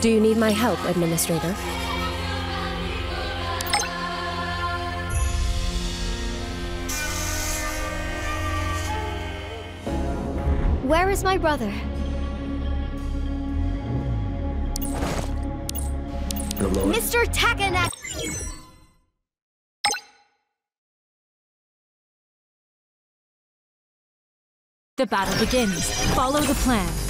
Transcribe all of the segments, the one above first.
Do you need my help, Administrator? Where is my brother? The Mr. Takanak! The battle begins. Follow the plan.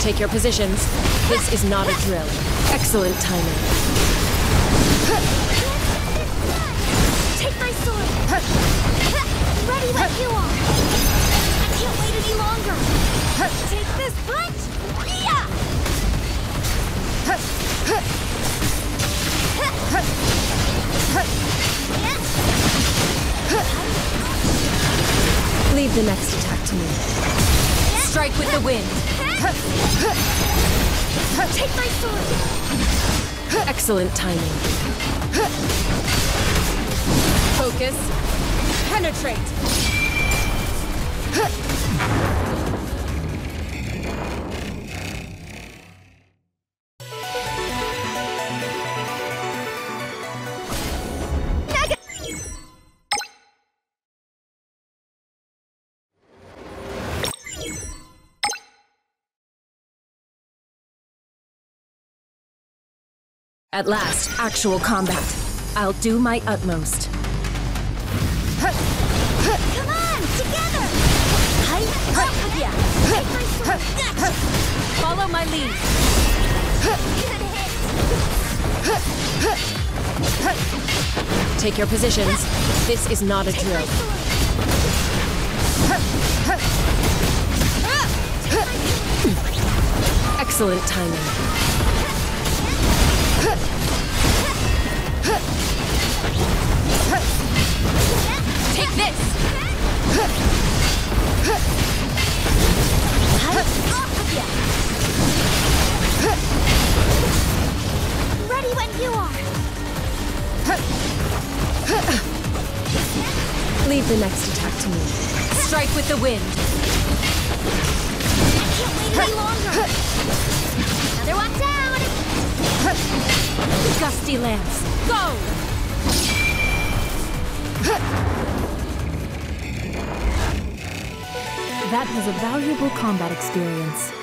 Take your positions. This is not a drill. Excellent timing. Leave the next attack to me. Strike with the wind. Take my sword! Excellent timing. Focus. Penetrate. At last, actual combat. I'll do my utmost. Come on! Together! Hi! Up with ya! Take my sword! Gotcha! Follow my lead. Take your positions. This is not a drill. sword! Ah. Take my sword! Excellent timing. Leave the next attack to me. Strike with the wind. I can't wait any longer! Another one down! Gusty lance. Go! That was a valuable combat experience.